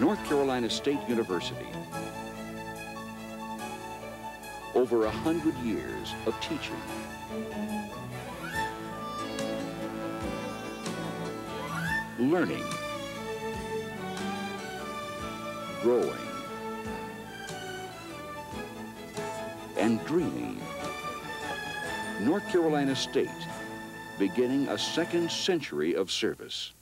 North Carolina State University. Over a hundred years of teaching. Learning. Growing. And dreaming. North Carolina State, beginning a second century of service.